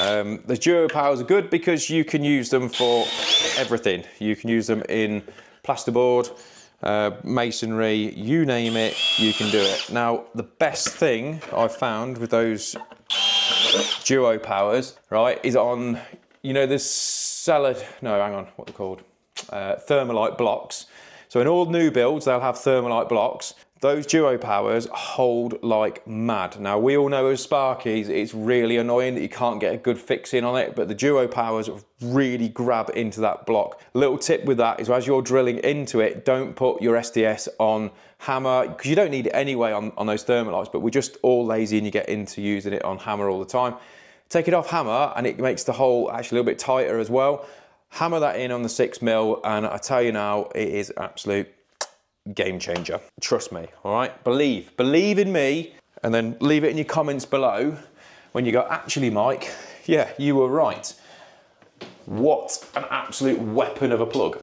Um, the duo powers are good because you can use them for everything. You can use them in plasterboard, uh, masonry, you name it, you can do it. Now, the best thing I've found with those duo powers, right, is on, you know, this salad, no, hang on, what they're called, uh, thermalite blocks. So in all new builds, they'll have thermalite blocks. Those duo powers hold like mad. Now we all know as Sparkies, it's really annoying that you can't get a good fix in on it, but the duo powers really grab into that block. Little tip with that is as you're drilling into it, don't put your SDS on hammer, because you don't need it anyway on, on those thermalites, but we're just all lazy and you get into using it on hammer all the time. Take it off hammer and it makes the hole actually a little bit tighter as well. Hammer that in on the six mil and I tell you now, it is absolute game changer. Trust me, all right? Believe, believe in me, and then leave it in your comments below when you go, actually, Mike, yeah, you were right. What an absolute weapon of a plug.